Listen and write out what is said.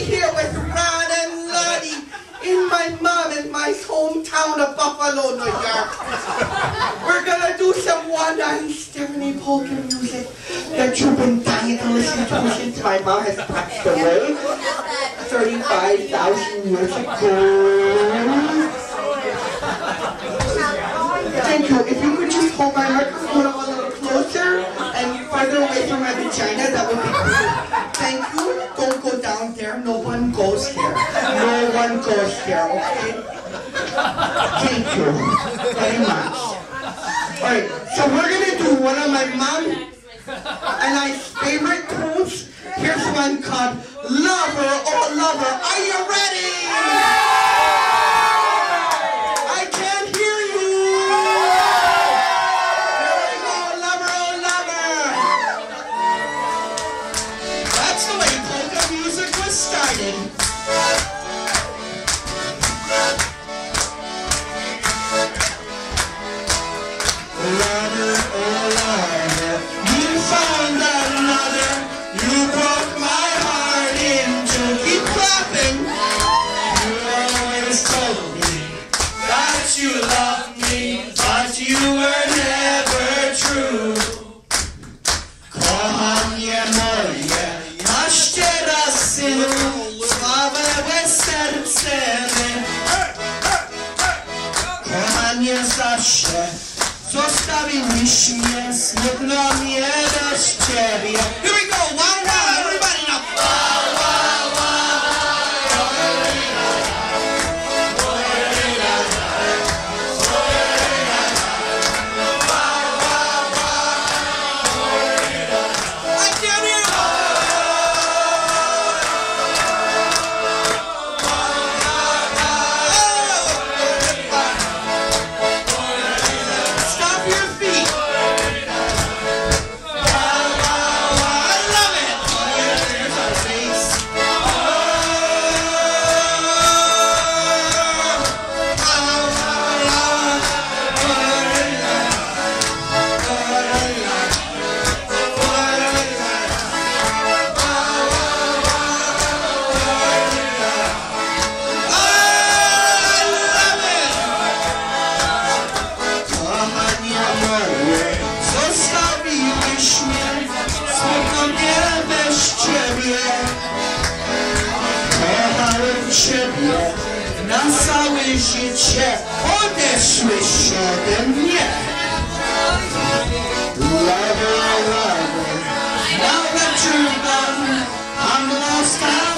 here with Ron and Lottie in my mom and my hometown of Buffalo, New York. We're gonna do some one-on Stephanie Polka music that you've been dying to listen to since my mom has passed away 35,000 years ago. Thank you. If you could just hold my microphone a little closer and further away from my vagina, that would be great. Thank you. Down there. No one goes there. No one goes there, okay? Thank you very much. Alright, so we're gonna do one of my mom and I's favorite tunes. Here's one called Lover, oh you loved me, but you were never true. Kochanie moje, masz teraz synu, bez serce my. Kochanie zawsze Zostawiłeś mnie, smutno mnie siebie na całe życie odeszły się ode mnie. Love, love, love, I'm lost, I'm.